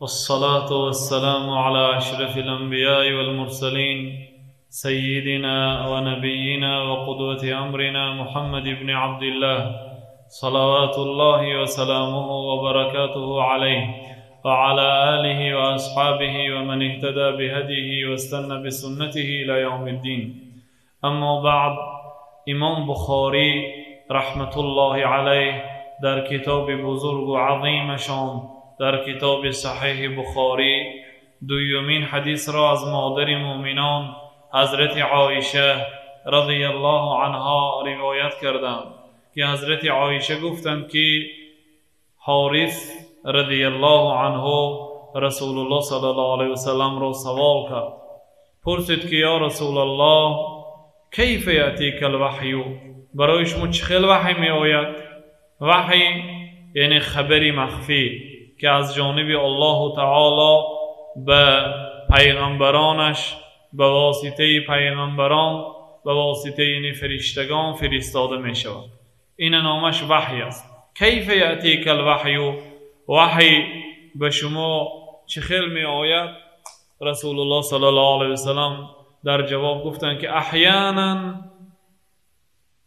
والصلاة والسلام على أشرف الأنبياء والمرسلين سيدنا ونبينا وقدوة أمرنا محمد بن عبد الله صلوات الله وسلامه وبركاته عليه وعلى آله وأصحابه ومن اهتدى بهديه واستنى بسنته إلى يوم الدين. أما بعد إمام بخاری رحمت الله علیه در کتاب بزرگ و عظیمشان در کتاب صحیح بخاری دویمین حدیث را از مادر مؤمنان حضرت عایشه رضی الله عنها روایت کردند که حضرت عایشه گفتند که حارث رضی الله عنه رسول الله صلی الله علیه وسلم را سوال کرد. پرسید که یا رسول الله کیف یأتیک الوحی؟ برای شما چه خیلی وحی می آید؟ وحی یعنی خبری مخفی. که از جانب الله تعالی به پیغمبرانش به واسطه پیغمبران به واسطه یعنی فرشتگان فرستاده می شود این نامش وحی است. کیف یأتیک الوحی؟ وحی به شما چه خیلی می آید؟ رسول الله صلی الله علیه وسلم در جواب گفتند که احیانا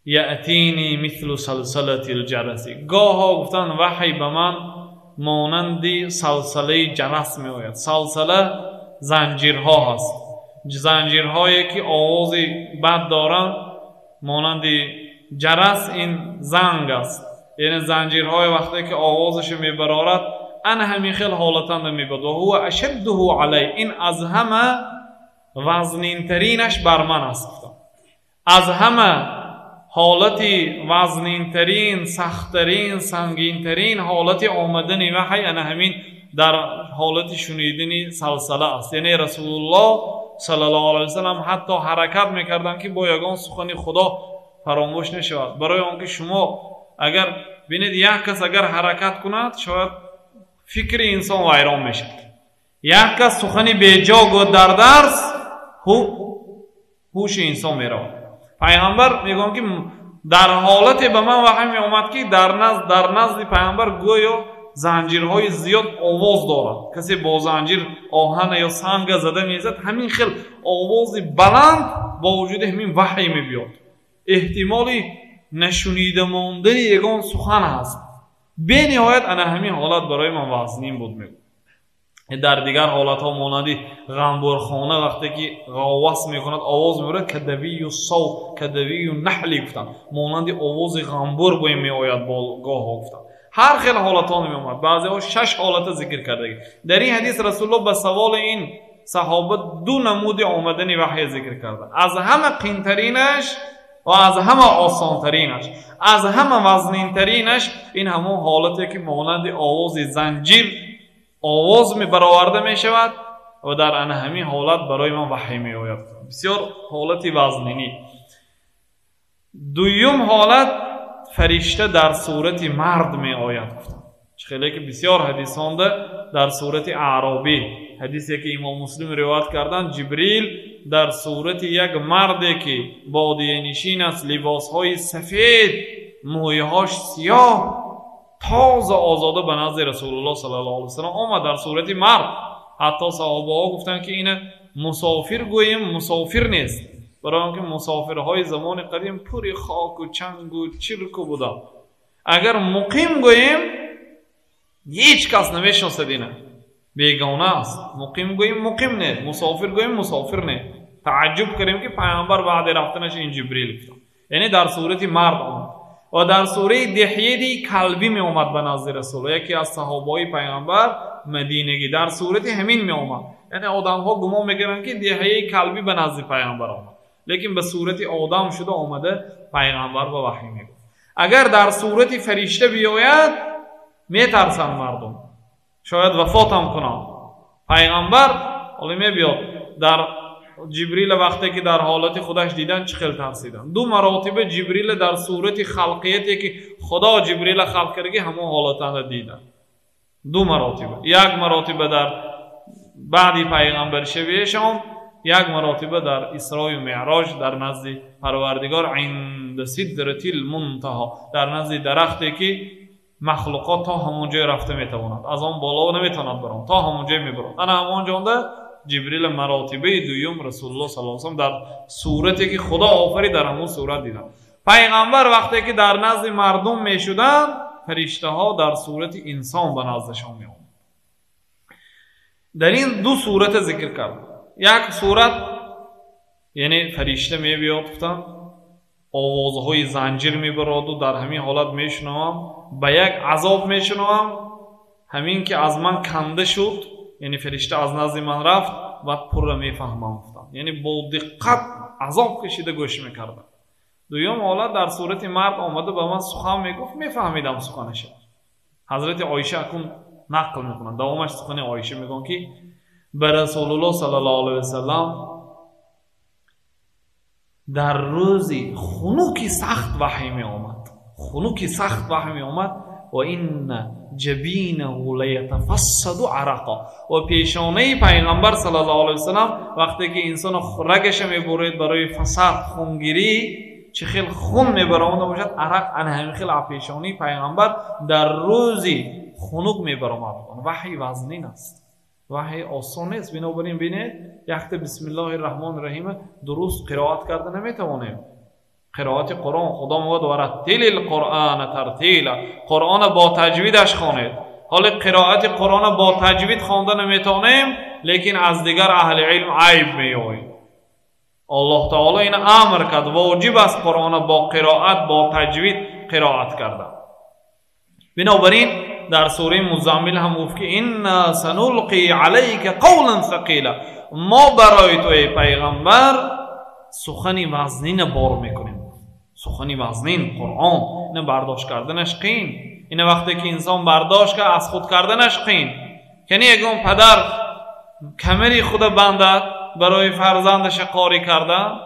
یأتینی مثل سلسلت الجرسی گاه ها گفتن وحی به من مانند سلسله جرس می آید سلسله زنجیرها هست. زنجیرهایی که آواز بد دارن مانند جرس این زنگ است. یعنی زنجیرهای وقتی که آوازش می برارد ان همین خیل حالتان می بود و هو اشده علی این از همه وزنین ترینش بر من است. از همه حالتی وزنین ترین سخت ترین سنگین ترین حالتی آمدن وحی انا همین در حالت شنیدن سلسله است. یعنی رسول الله صلی الله علیه وسلم حتی حرکت می‌کردن که با یگان سخن خدا فراموش نشود. برای آنکه شما اگر بینید یک کس اگر حرکت کند شاید فکر انسان ویران می‌شد یک کس سخن بیجا گفت در درس هوش انسان می‌رود. пайғамбар мегӯям ки дар ҳолате ба ман ваҳй меомад ки дар назди пайғамбар гӯё занҷирҳои зиёд овоз дорад. Касе бо занҷир оҳана ё санга зада мезад ҳамин хел овози баланд бо вуҷуди ҳамин ваҳй мебиёд. Эҳтимоли нашунида мондани ягон сухан ҳаст бениҳоят ана ҳамин ҳолат барои ман вазнин буд мегӯ در دیگر حالت ها مانندی غنبرخانه وقتی که غواص می‌کند آواز می‌برد کدوی و صو کدوی و نحلی گفتن مانندی آواز غنبر گوی میآید با گاه ها گفتن هر خیلی حالت ها نمی بعضی ها شش حالت ذکر کرده در این حدیث رسول الله به سوال این صحابه دو نمود آمدن وحی ذکر کرده از همه قینترینش و از همه آسانترینش از همه وزنینترینش این همون حالتی که مانند آواز زنجیر овоз бароварда мешавад ва дар ана ҳамин ҳолат барои ман ваҳӣ меояд. Бисёр ҳолати вазнинӣ. Дуюм ҳолат фаришта дар сурати мард меояд чӣ хеле ки бисёр ҳадисонда дар сурати аъробӣ. Ҳадисе ки имом муслим ривоят карданд ҷибрил дар сурати як марде ки бодиянишин аст либосҳои сафед мӯяҳош сиёҳ تازه آزاده به نزد رسول الله صلی الله علیه وسلم آمد در صورت مرد. حتی صحابه ها گفتن که این مسافر گوییم مسافر نیست. برای آنکه مسافرهای زمان قدیم پوری خاک و چنگ و چرک بوده اگر مقیم گوییم هیچ کس نمی‌شناسد اینه بیگانه است. مقیم گوییم مقیم نه. مسافر گوییم مسافر نه. تعجب کنیم که پیامبر بعد رفتنش این جبریل گفت. یعنی در صورت مرد آمد. و در سوره دحیه کلبی می اومد به نزد رسول. یکی از صحابه پیامبر مدینگی. در صورت همین می اومد. یعنی آدم ها گمان می‌کنن که دحیه کلبی به نزد پیامبر آمد. لیکن به صورت آدم شده آمده پیغمبر به وحی می‌گفت اگر در صورت فرشته بیاید میترسن مردم. شاید وفات هم کنن. پیغمبر حالا میبیاد در جبریل وقتی که در حالت خودش دیدن چه خیلی ترسیدن. دو مراتبه جبریل در صورت خلقیتی که خدا جبریل خلق کرده همون حالت دیدن. دو مراتبه یک مراتبه در بعدی پیغمبر شویشان یک مراتبه در اسرای و معراج در نزد پروردگار عند سدرت المنتها در نزد درختی که مخلوقات تا همونجا رفته می‌تواند. از آن بالا نمی‌تواند برند تا همونجا می‌برند انا همونجا جبریل مراتبه دویم رسول الله صلی الله علیه و در صورتی که خدا آفری در همون صورت دیدن پیغمبر وقتی که در نزد مردم می‌شدن فرشته ها در صورت انسان به نزدشان می در این دو صورت ذکر کرد یک صورت یعنی فرشته می بیاد گفتن آوازهای زنجیر می براد و در همین حالت می شنوم به یک عذاب می شنوم همین که از من کنده شد یعنی فرشته از نزد من رفت و پر را می فهمم یعنی با دقت عذاب کشیده گوش می کردم دویم حالت در صورت مرد آمده به من سخن می‌گفت میفهمیدم سخنش حضرت عایشه اکن نقل می‌کنن دوامش سخن عایشه میگن که به رسول الله صلی الله علیه وسلم در روزی خنوکی سخت وحی می آمد خنوکی سخت وحی می آمد و این جبینه لیتفسد عرقا و پیشانه پیغمبر صلی الله علیه وسلم وقتی که انسان رگش می‌برید برای فساد خونگیری چه خیلی خون میبرامده باشد عرق ان همین خیلی پیشانی پیغمبر در روزی خنوک میبرامد وحی وزنین است. وحی آسان نیست. بنابراین بینید. یک بسم الله الرحمن الرحیم. درست قرائت کرده نمی‌توانیم. قرائت قرآن. خدا میگه و رتل القرآن ترتیلا. قرآن با تجویدش خوانید. حال قرائت قرآن با تجوید خوانده نمی‌تونیم لیکن از دیگر اهل علم عیب میوید الله تعالی این امر کرد. واجب است قرآن با قرائت با تجوید قرائت کرده بنابراین در سوره مزمل هم گفت که این سنلقی علیک قولا ثقیلا. ما برای تو پیغمبر سخنی وزنین بار می‌کنیم. سخنی وزنین قرآن این برداشت کردنش قین. این وقتی که انسان برداشت که از خود کردنش قین. یعنی اگه پدر کمری خود بندد برای فرزندش قاری کردن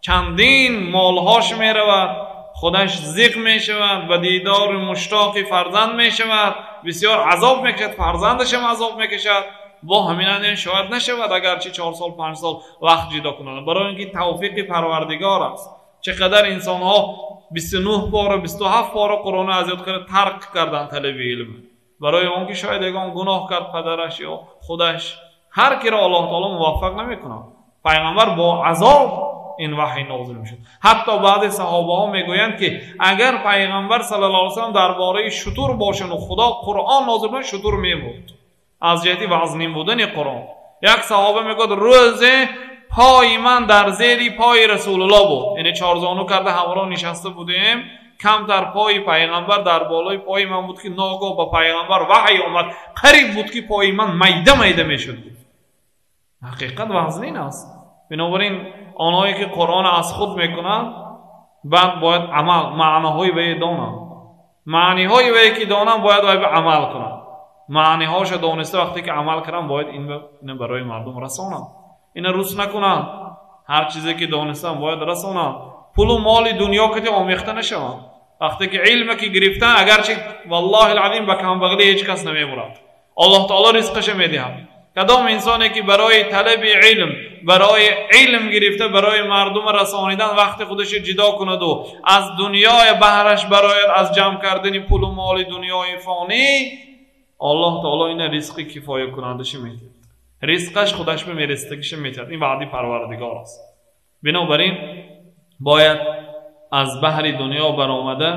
چندین مالهاش می رود خودش زیق می شود و دیدار مشتاق فرزند می شود بسیار عذاب می کشد فرزندش هم عذاب می کشد با همین شاید نشود اگرچه چهار سال پنج سال وقت جدا کنند. برای اینکه توفیق پروردگار است. چقدر انسان ها 29 بار و 27 بار قرآن از یاد ترک کردن طلب علم. برای اون که شاید یگان گناه کرد پدرش یا خودش. هر کی را الله تعالی موفق نمی‌کنه پیغمبر با عذاب این وحی نازل می‌شد. حتی بعد صحابه ها می‌گویند که اگر پیغمبر صلی الله علیه و درباره شطور باشن و خدا قرآن نازل کنه شطور میبود از جهتی وزنین بودن قرآن. یک صحابه می‌گوید روز پای من در زیری پای رسول الله بود. یعنی چارزانو کرده همراه نشسته بودیم. کم در پای پیغمبر در بالای پای من بود که ناگاه با پیغمبر وحی آمد. قریب بود که پای من میده میده می‌شد. حقیقت وزنین است. بنابراین آنهایی که قرآن از خود می‌کنند بعد باید عمل معناهای به دانند معنی های به که دانند باید به عمل کنند معنی هاش دانسته وقتی که عمل کردن باید این برای مردم رسانند این روس نکنند هر چیزی که دانستن باید رسانند پول و مال دنیا که آمیخته نشوند وقتی که علم که گرفتن اگرچه والله العظیم به کم بغلی هیچ کس نمیمورد الله تعالی رزقش می‌دهد کدام انسانی که برای طلب علم برای علم گرفته برای مردم رسانیدن وقت خودش جدا کند و از دنیای بهرش برای از جمع کردن پول و مال دنیای فانی الله تعالی این رزق کفایه کنندش میده. رزقش خودش به میرستگیش میتد این وعدی پروردگار است. بنابراین باید از بحر دنیا برآمده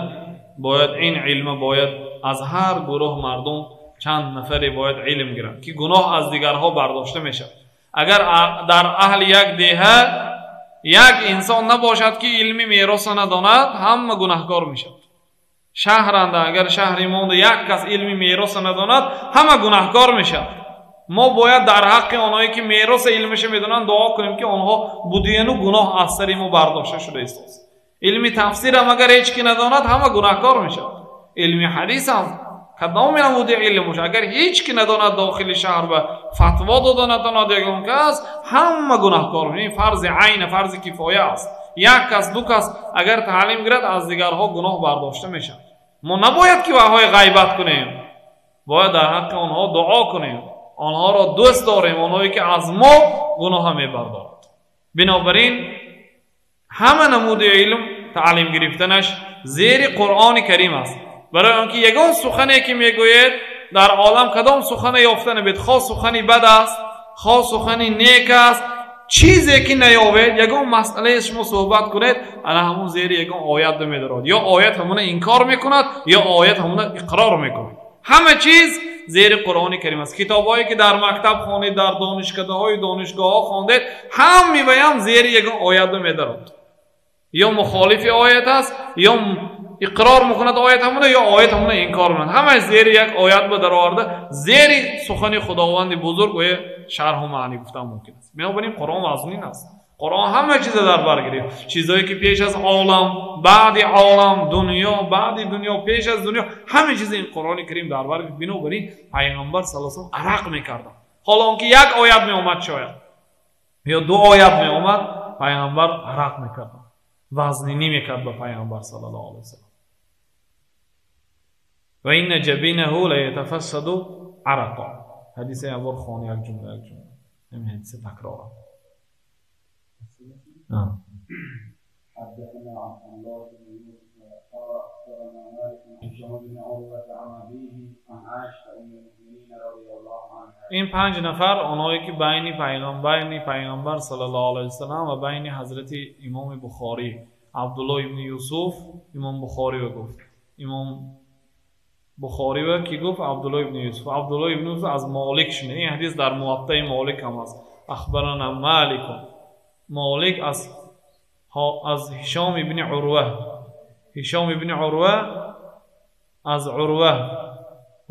باید این علم باید از هر گروه مردم چند نفری باید علم گیرند که گناه از دیگرها برداشته می‌شد اگر در اهل یک دیه یک انسان نباشد که علمی میراث نداند همه گناهکار می‌شد شهرنده اگر شهری مونده یک کس علمی میراث نداند همه گناهکار می‌شد ما باید در حق آنهایی که میراث علمش می‌دونن دعا کنیم که آنها بودین و گناه از سر ما برداشته شده است علمی تفسیر هم اگر هیچ کی نداند همه گناهکار می‌شد علمی حدیث هم کدام نموده علمش اگر هیچ کی نداند داخل شهر و فتوا داده نداند یگان کس همه گناهکار این فرض عین فرض کفایه است یک کس دو کس اگر تعلیم گیرد از دیگرها گناه برداشته میشه ما نباید که وهای غیبت کنیم باید در حق آنها دعا کنیم آنها را دوست داریم آنهایی که از ما گناه میبردارد بنابراین همه نمود علم تعلیم گرفتنش زیر قرآن کریم است برای آنکه یگان سخنی که می‌گوید در عالم کدام سخن یافتن بید خواه سخنی بد است خواه سخنی نیک است چیزی که نیاوید یگان مسئله شما صحبت کنید انا همون زیر یگان آیت میدارد یا آیت همون انکار می‌کند یا آیت همون اقرار می‌کند همه چیز зери қуръони карим аст. Китобҳое ки дар мактаб хонед дар донишкадаҳои донишгоҳҳо хондед ҳами ба ям зери ягон оятро медаранд ё мухолифи оят аст ё иқрор мекунад оят ҳамуна ё оят ҳамуна инкор мекунад. Ҳамаи зери як оят ба дароварда зери сухани худованди бузург ва шарҳу маънӣ гуфтан мумкин аст. Бинобар ин қуръон вазнин аст. قرآن همه چیز در بر گرفت چیزایی که پیش از عالم بعد عالم دنیا بعد دنیا پیش از دنیا همه چیز این قرآن کریم در بر گرفت بنابراین پیغمبر صلی الله علیه عرق می‌کردن حالا که یک آیت می اومد شاید یا دو آیت می اومد پیغمبر عرق می‌کرد وزنینی می‌کرد به پیغمبر صلی الله علیه و سلم و این جبینه لیتفسد عرقا حدیث اول خانه یک جمله یک جمله همین حدیث این پنج نفر آنهایی که بین پیغمبر پیغمبر صلی الله علیه وسلم و بین حضرت امام بخاری. عبدالله ابن یوسف امام بخاری رو گفت. امام بخاری و کی گفت؟ عبدالله ابن یوسف. عبدالله ابن یوسف از مالک شنید. این حدیث در موطع مالک هم است اخبرنا مالک молик аз аз ҳишом ибни урва ҳишом ибни урва аз урва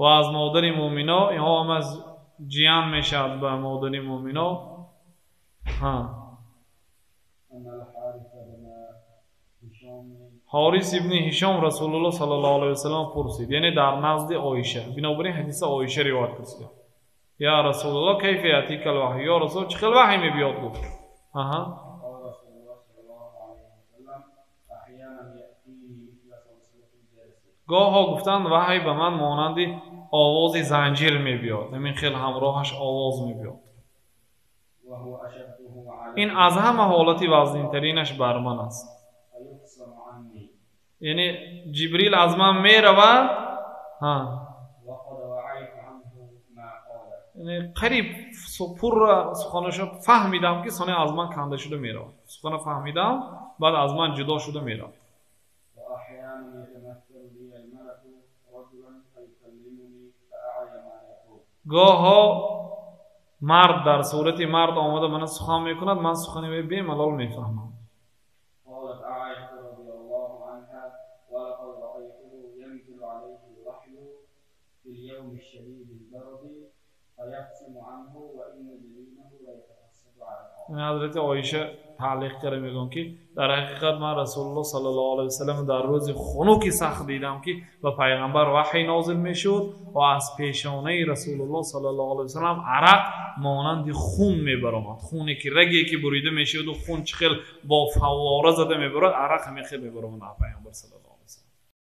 ва аз модари муъмино. Инҳо ҳам аз ҷиян мешавад ба модари муъмино. Ҳа. ҳорис ибни ҳишом расулулло сал ллоу алайи васалам пурсид. Яъне дар назди оиша бинобар ин ҳадиса оиша ривоят кардида я расулулло кайфиятикалваҳй ё расул чӣ хел ваҳй мебиёд? гуфт. رسول آها گاه ها گفتند وحی به من مانند آواز زنجیر می بیاد همین خیلی همراهش آواز می بیاد این از همه حالتی وزنین ترینش بر من است. یعنی جبریل از من می رود ها. قریب پر سخنش فهمیدم که سانه از من کنده شده می رود سخن فهمیدم بعد از من جدا شده می رود گاه ها مرد در صورت مرد آمده من سخن می کند من سخنی بی ملال می فهمم حضرت عایشه تعلیق کرده میگن که در حقیقت من رسول الله صلی الله علیه وسلم در روز خنوکی سخت دیدم که به پیغمبر وحی نازل می‌شد و از پیشانه رسول الله صلی الله علیه وسلم عرق مانند خون میبرامد. خونی که رگی که بریده می‌شد و خون چخل با فواره زده می‌برد عرق همیشه میبرامد. پیغمبر صلی الله